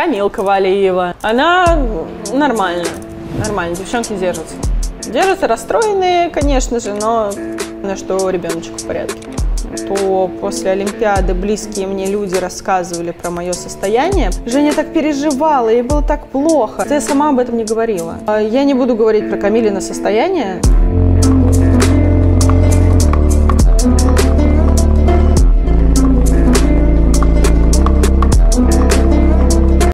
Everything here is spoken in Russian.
Камилка Валиева. Она нормально, нормально, девчонки держатся. Держатся расстроенные, конечно же, но на что ребеночек в порядке. А то после Олимпиады близкие мне люди рассказывали про мое состояние. Женя так переживала, ей было так плохо. Я сама об этом не говорила. А я не буду говорить про Камилина состояние.